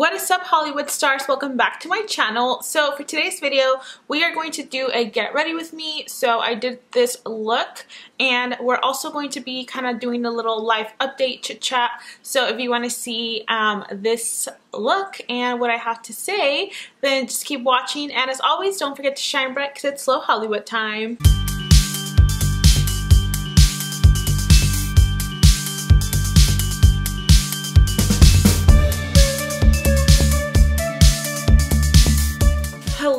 What is up Hollywood stars? Welcome back to my channel. So for today's video, we are going to do a get ready with me. So I did this look and we're also going to be kind of doing a little life update chit chat. So if you want to see um, this look and what I have to say, then just keep watching. And as always, don't forget to shine bright because it's Lo Hollywood time.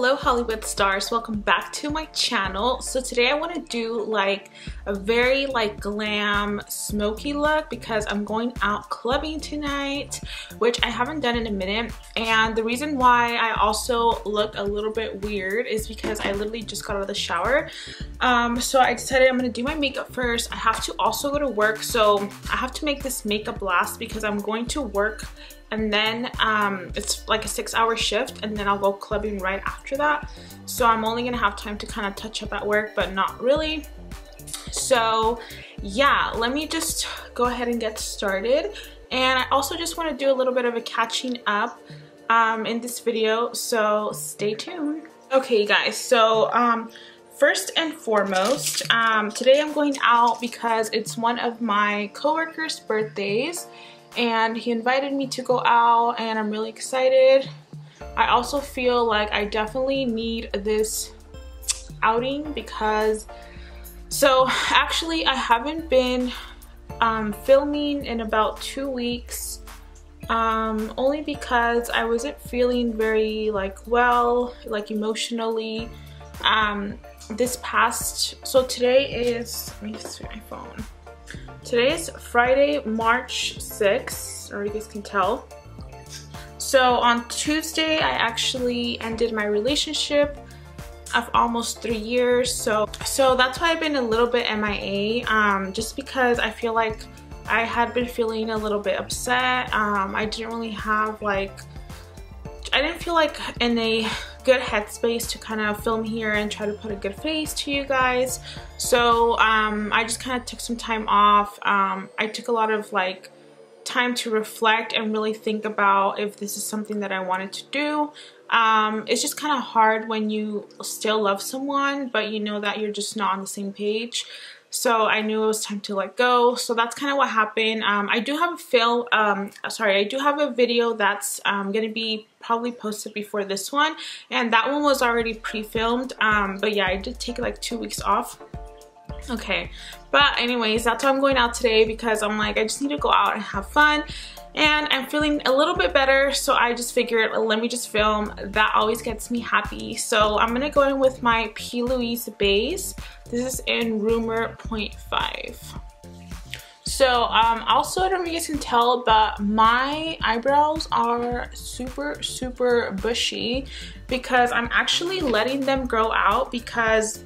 Hello hollywood stars. Welcome back to my channel. So today i want to do like a very like glam smoky look because i'm going out clubbing tonight which i haven't done in a minute. And the reason why i also look a little bit weird is because i literally just got out of the shower. Um so i decided i'm gonna do my makeup first. I have to also go to work so i have to make this makeup last because i'm going to work and then um, it's like a six hour shift and then I'll go clubbing right after that. So I'm only gonna have time to kind of touch up at work, but not really. So yeah, let me just go ahead and get started. And I also just wanna do a little bit of a catching up um, in this video, so stay tuned. Okay guys, so um, first and foremost, um, today I'm going out because it's one of my coworkers' birthdays and he invited me to go out and I'm really excited. I also feel like I definitely need this outing because so actually I haven't been um, filming in about two weeks um, only because I wasn't feeling very like well like emotionally um, this past so today is let me just see my phone Today is Friday, March 6th, or you guys can tell. So on Tuesday, I actually ended my relationship of almost three years. So, so that's why I've been a little bit MIA, um, just because I feel like I had been feeling a little bit upset. Um, I didn't really have like, I didn't feel like in a good headspace to kind of film here and try to put a good face to you guys. So um, I just kind of took some time off. Um, I took a lot of like time to reflect and really think about if this is something that I wanted to do. Um, it's just kind of hard when you still love someone but you know that you're just not on the same page so I knew it was time to let go. So that's kind of what happened. Um, I do have a film, um, sorry, I do have a video that's um, going to be probably posted before this one. And that one was already pre-filmed. Um, but yeah, I did take like two weeks off. Okay, but anyways, that's why I'm going out today because I'm like, I just need to go out and have fun and I'm feeling a little bit better so I just figured let me just film. That always gets me happy. So I'm gonna go in with my P. Louise base. This is in Rumor 0.5 so um, also I don't know if you guys can tell but my eyebrows are super super bushy because I'm actually letting them grow out because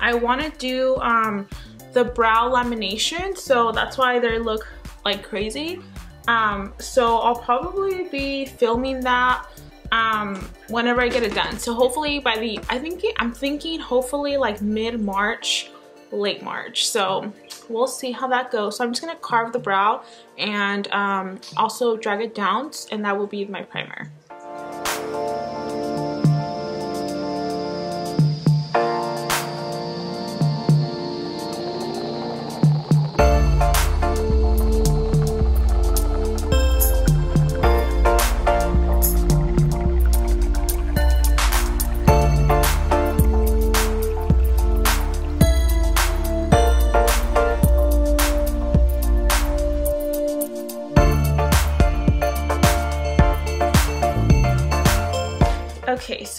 I want to do um, the brow lamination. So that's why they look like crazy um, so I'll probably be filming that um, whenever I get it done. So hopefully by the, I think, I'm thinking hopefully like mid-March, late March. So we'll see how that goes. So I'm just going to carve the brow and um, also drag it down and that will be my primer.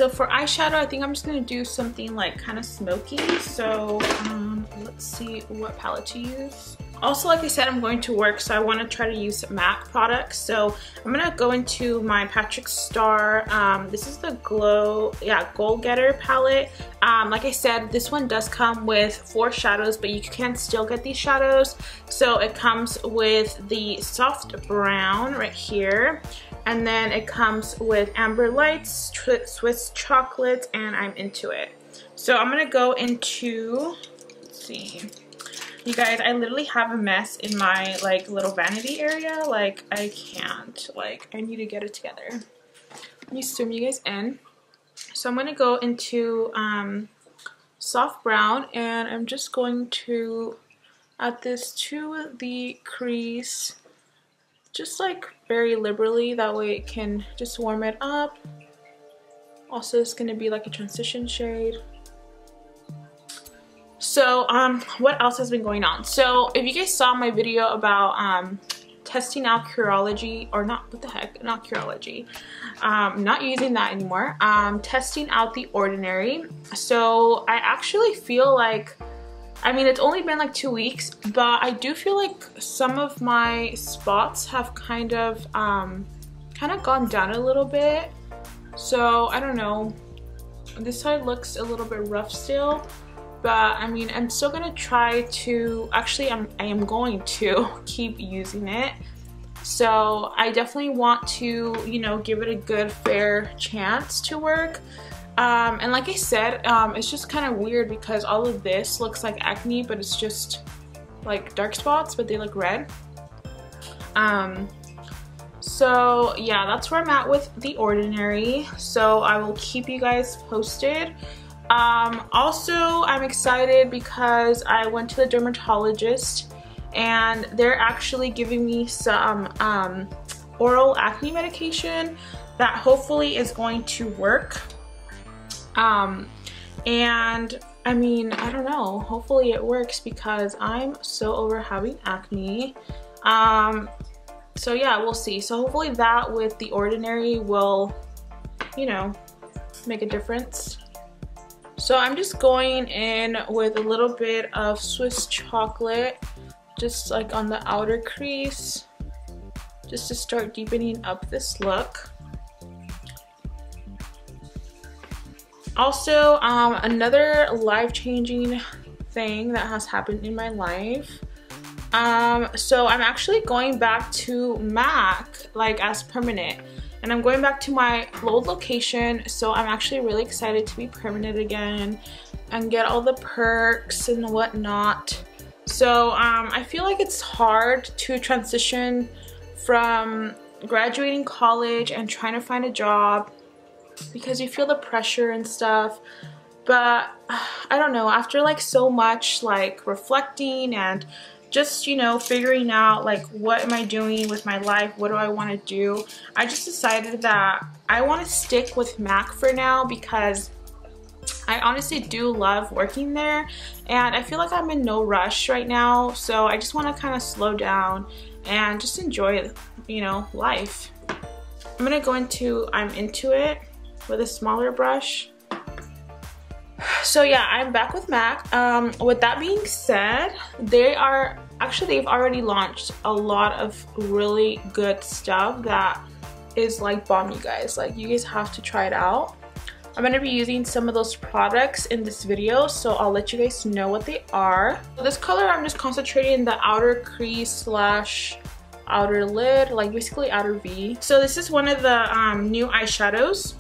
For eyeshadow, I think I'm just gonna do something like kind of smoky. So um, let's see what palette to use. Also, like I said, I'm going to work, so I want to try to use MAC products. So I'm going to go into my Patrick Starrr. Um, this is the Glow, yeah, Goal Getter palette. Um, like I said, this one does come with four shadows, but you can still get these shadows. So it comes with the soft brown right here. And then it comes with Amber Lights, Swiss Chocolate, and I'm into it. So I'm going to go into, let's see, You guys, I literally have a mess in my like little vanity area. Like I can't. Like I need to get it together. Let me zoom you guys in. So I'm going to go into um, soft brown and I'm just going to add this to the crease just like very liberally that way it can just warm it up also it's going to be like a transition shade so um what else has been going on so if you guys saw my video about um testing out Curology, or not, what the heck, not Curology. Um, not using that anymore. Um, testing out The Ordinary. So I actually feel like, I mean, it's only been like two weeks, but I do feel like some of my spots have kind of, um, kind of gone down a little bit. So I don't know. This side looks a little bit rough still but I mean I'm still gonna try to actually I'm I am going to keep using it so I definitely want to you know give it a good fair chance to work um, and like I said um, it's just kind of weird because all of this looks like acne but it's just like dark spots but they look red. Um, so yeah that's where I'm at with The Ordinary. So I will keep you guys posted. Um, also, I'm excited because I went to the dermatologist and they're actually giving me some um, oral acne medication that hopefully is going to work. Um, and I mean, I don't know, hopefully it works because I'm so over having acne. Um, so yeah, we'll see. So hopefully that with The Ordinary will, you know, make a difference. So I'm just going in with a little bit of Swiss chocolate, just like on the outer crease, just to start deepening up this look. Also, um, another life-changing thing that has happened in my life. Um, so I'm actually going back to MAC, like as permanent and I'm going back to my old location so I'm actually really excited to be permanent again and get all the perks and whatnot so um, I feel like it's hard to transition from graduating college and trying to find a job because you feel the pressure and stuff. But I don't know after like so much like reflecting and just you know figuring out like what am I doing with my life? What do I want to do? I just decided that I want to stick with MAC for now because I honestly do love working there and I feel like I'm in no rush right now. So I just want to kind of slow down and just enjoy you know life. I'm gonna go into I'm into it with a smaller brush. So yeah i'm back with mac. Um, with that being said they are actually they've already launched a lot of really good stuff that is like bomb you guys. Like you guys have to try it out. I'm going to be using some of those products in this video so i'll let you guys know what they are. This color i'm just concentrating the outer crease slash outer lid like basically outer v. So this is one of the um, new eyeshadows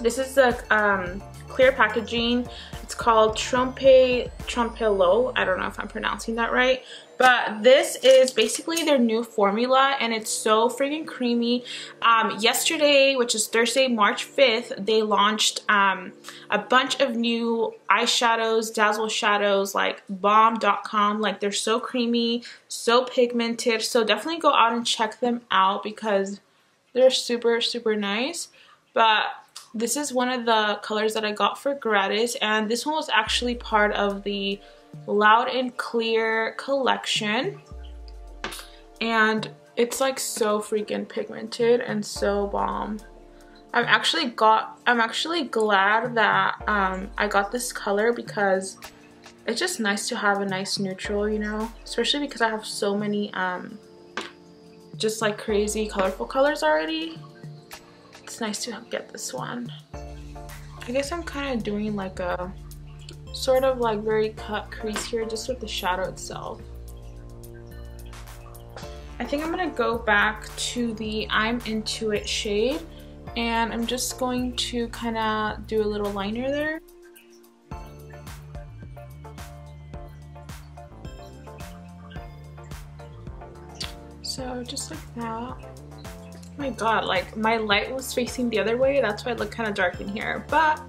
this is the um, clear packaging. It's called Trompe Trompello. I don't know if I'm pronouncing that right. But this is basically their new formula and it's so freaking creamy. Um, yesterday, which is Thursday, March 5th, they launched um, a bunch of new eyeshadows, dazzle shadows, like bomb.com. Like they're so creamy, so pigmented. So definitely go out and check them out because they're super, super nice. But this is one of the colors that I got for gratis and this one was actually part of the Loud and Clear collection. And it's like so freaking pigmented and so bomb. I'm actually got I'm actually glad that um, I got this color because it's just nice to have a nice neutral, you know, especially because I have so many um, just like crazy colorful colors already it's nice to get this one. I guess I'm kind of doing like a sort of like very cut crease here just with the shadow itself. I think I'm going to go back to the I'm Into It shade and I'm just going to kind of do a little liner there. So just like that. My god, like my light was facing the other way. That's why it looked kind of dark in here. But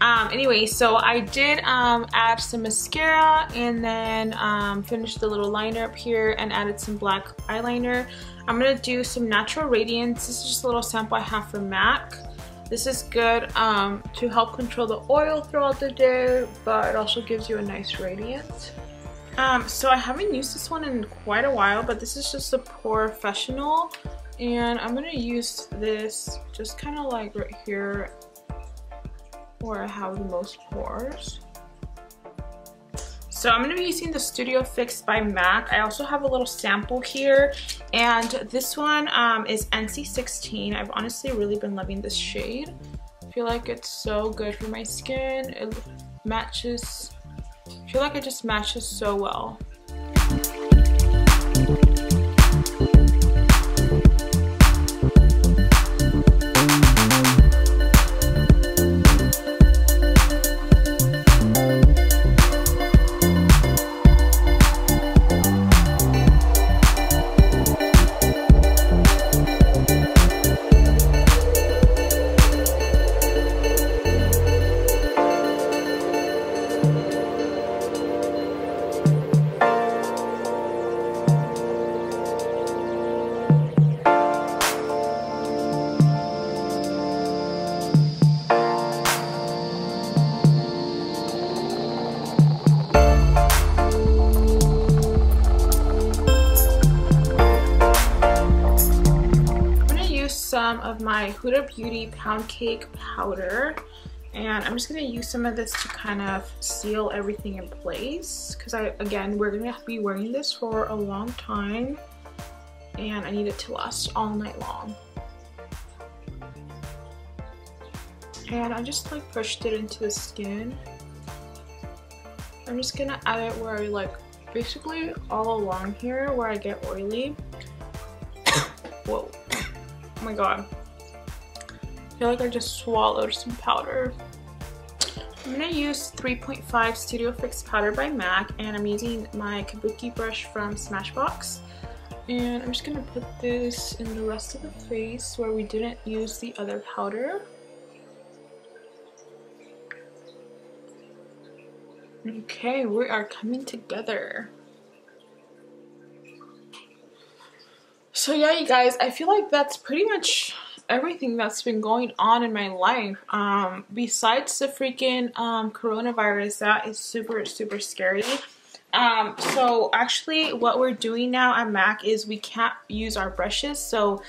um, anyway, so I did um, add some mascara and then um, finished the little liner up here and added some black eyeliner. I'm going to do some Natural Radiance. This is just a little sample I have from MAC. This is good um, to help control the oil throughout the day, but it also gives you a nice radiance. Um, so I haven't used this one in quite a while, but this is just a POREfessional. And I'm to use this just kind of like right here where I have the most pores. So I'm to be using the Studio Fix by MAC. I also have a little sample here. And this one um, is NC16. I've honestly really been loving this shade. I feel like it's so good for my skin. It matches, I feel like it just matches so well. Of my Huda Beauty Pound Cake Powder. And I'm just going to use some of this to kind of seal everything in place. Because, I again, we're going to be wearing this for a long time. And I need it to last all night long. And I just like pushed it into the skin. I'm just going to add it where I like basically all along here where I get oily. Whoa. Oh my god. I feel like I just swallowed some powder. I'm going to use 3.5 Studio Fix Powder by MAC and I'm using my Kabuki brush from Smashbox. And I'm just going to put this in the rest of the face where we didn't use the other powder. Okay, we are coming together. So yeah, you guys, I feel like that's pretty much everything that's been going on in my life. Um, besides the freaking um, coronavirus, that is super, super scary. Um, so actually what we're doing now at MAC is we can't use our brushes. So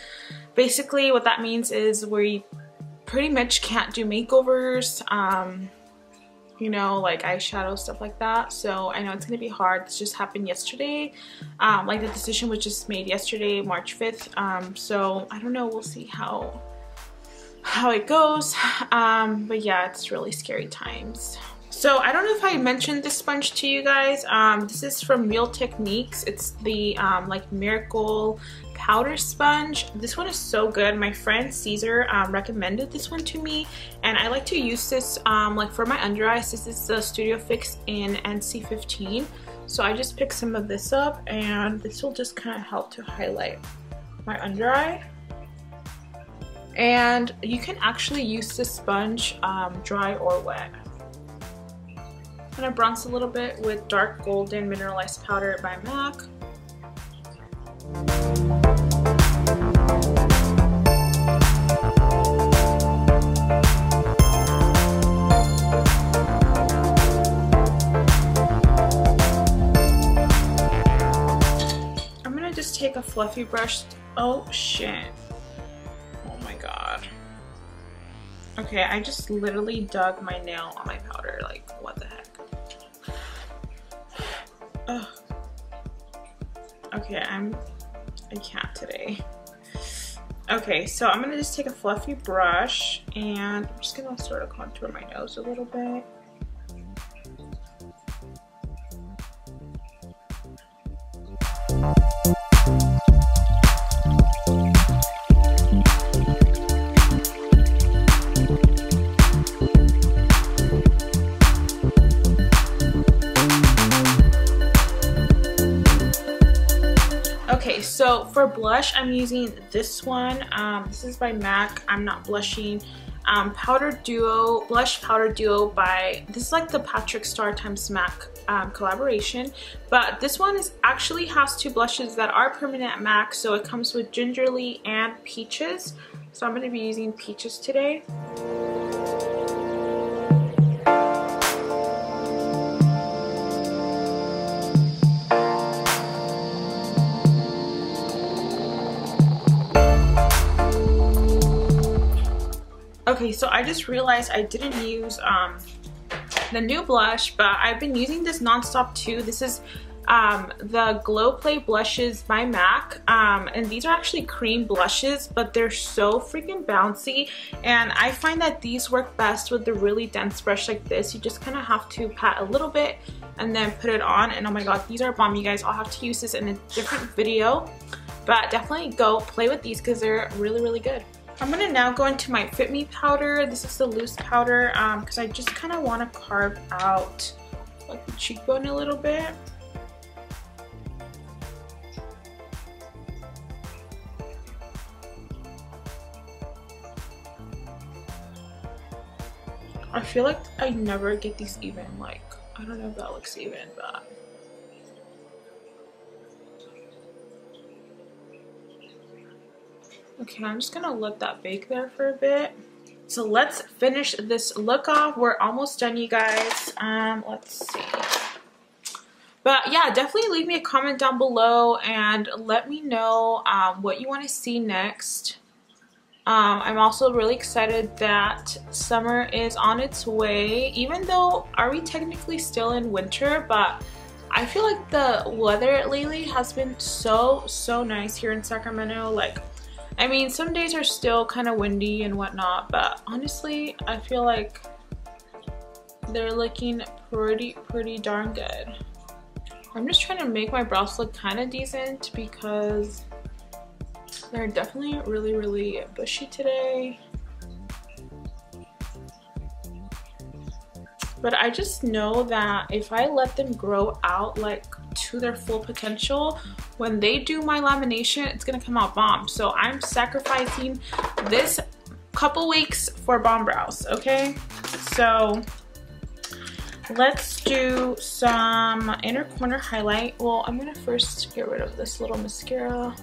basically what that means is we pretty much can't do makeovers. Um, you know, like eyeshadow, stuff like that. So I know it's to be hard. This just happened yesterday. Um, like the decision was just made yesterday, March 5th. Um, so I don't know. We'll see how how it goes. Um, but yeah, it's really scary times. So I don't know if I mentioned this sponge to you guys. Um, this is from Real Techniques. It's the um, like Miracle powder sponge. This one is so good. My friend Caesar um, recommended this one to me and I like to use this um, like for my under eyes. This is the Studio Fix in NC15. So I just picked some of this up and this will just kind of help to highlight my under eye. And you can actually use this sponge um, dry or wet. I'm gonna bronze a little bit with Dark Golden Mineralized Powder by MAC. Take a fluffy brush. Oh shit. Oh my god. Okay, I just literally dug my nail on my powder. Like, what the heck? Ugh. Okay, I'm I can't today. Okay, so I'm gonna just take a fluffy brush and I'm just gonna sort of contour my nose a little bit. Blush, I'm using this one. Um, this is by MAC. I'm not blushing. Um, powder Duo, Blush Powder Duo by, this is like the Patrick Starrr times MAC um, collaboration. But this one is actually has two blushes that are permanent MAC. So it comes with Gingerly and Peaches. So I'm going to be using Peaches today. Okay, so I just realized I didn't use um, the new blush, but I've been using this nonstop too. This is um, the Glow Play blushes by MAC. Um, and these are actually cream blushes, but they're so freaking bouncy. And I find that these work best with the really dense brush like this. You just kind of have to pat a little bit and then put it on. And oh my god, these are bomb, you guys. I'll have to use this in a different video. But definitely go play with these because they're really, really good. I'm gonna now go into my Fit Me powder. This is the loose powder because um, I just kind of want to carve out like the cheekbone a little bit. I feel like I never get these even like I don't know if that looks even but Okay, I'm just gonna let that bake there for a bit. So let's finish this look off. We're almost done, you guys. Um, let's see. But yeah, definitely leave me a comment down below and let me know um, what you want to see next. Um, I'm also really excited that summer is on its way, even though are we technically still in winter, but I feel like the weather lately has been so, so nice here in Sacramento. Like I mean, some days are still kind of windy and whatnot, but honestly, I feel like they're looking pretty, pretty darn good. I'm just trying to make my brows look kind of decent because they're definitely really, really bushy today. But I just know that if I let them grow out like to their full potential, when they do my lamination, it's gonna come out bomb. So I'm sacrificing this couple weeks for bomb brows, okay? So let's do some inner corner highlight. Well, I'm gonna first get rid of this little mascara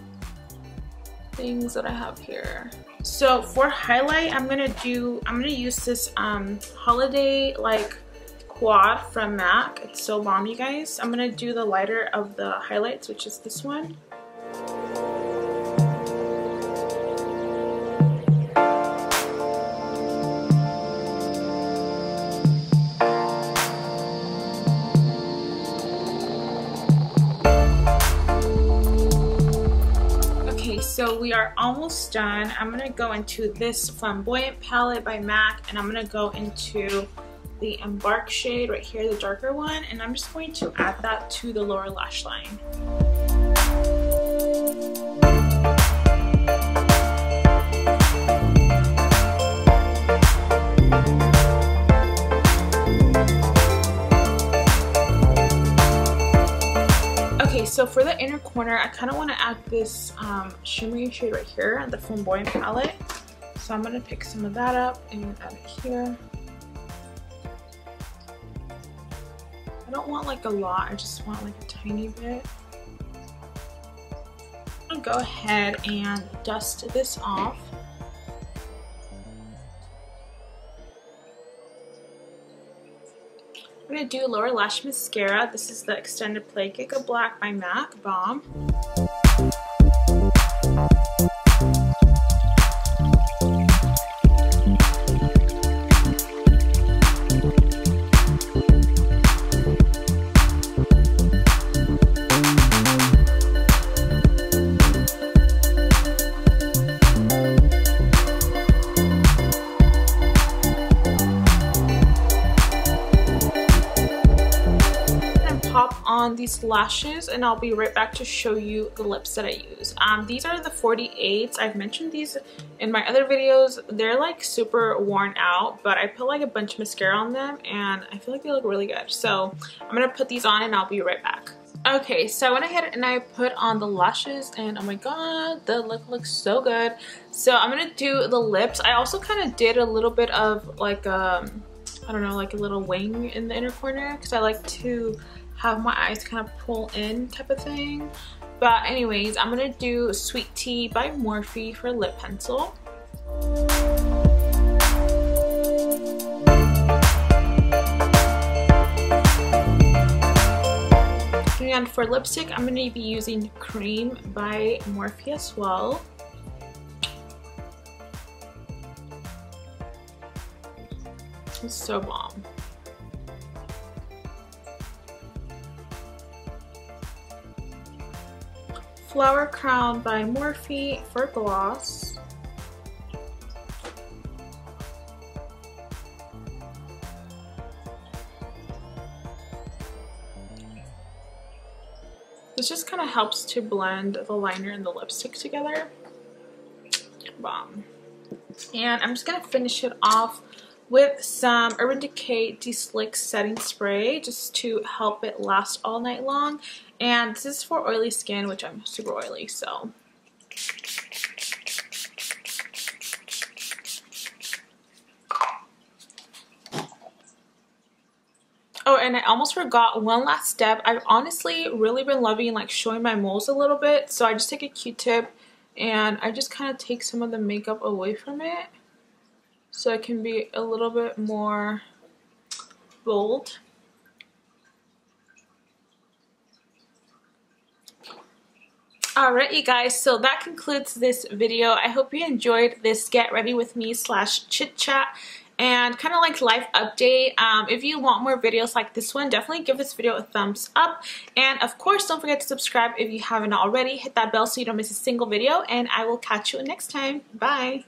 things that I have here. So for highlight, I'm gonna do, I'm gonna use this um, holiday like quad from MAC. It's so bomb, you guys. I'm going to do the lighter of the highlights, which is this one. Okay, so we are almost done. I'm to go into this Flamboyant palette by MAC and I'm to go into the Embark shade right here, the darker one, and I'm just going to add that to the lower lash line. Okay, so for the inner corner, I kind of want to add this um, shimmery shade right here, on the Flamboyant palette. So I'm going to pick some of that up and add it here. I don't want like a lot, I just want like a tiny bit. I'm gonna go ahead and dust this off. I'm gonna do lower lash mascara. This is the Extended Play Giga Black by MAC Bomb. Lashes and I'll be right back to show you the lips that I use. Um, these are the 48s. I've mentioned these in my other videos. They're like super worn out, but I put like a bunch of mascara on them and I feel like they look really good. So I'm going to put these on and I'll be right back. Okay, so I went ahead and I put on the lashes and oh my god, the look looks so good. So I'm gonna do the lips. I also kind of did a little bit of like, um, I don't know, like a little wing in the inner corner because I like to have my eyes kind of pull in type of thing. But anyways, I'm gonna do Sweet Tea by Morphe for lip pencil. And for lipstick, I'm going to be using Cream by Morphe as well. It's so bomb. Flower Crown by Morphe for gloss. This just kind of helps to blend the liner and the lipstick together. Bomb. And I'm just going to finish it off with some Urban Decay De-Slick Setting Spray just to help it last all night long. And this is for oily skin, which I'm super oily, so Oh, and I almost forgot one last step. I've honestly really been loving like showing my moles a little bit. So I just take a Q-tip and I just kind of take some of the makeup away from it. So it can be a little bit more bold. Alright you guys, so that concludes this video. I hope you enjoyed this get ready with me slash chit chat and kind of like life update. Um, if you want more videos like this one, definitely give this video a thumbs up. And of course, don't forget to subscribe if you haven't already. Hit that bell so you don't miss a single video. And I will catch you next time. Bye.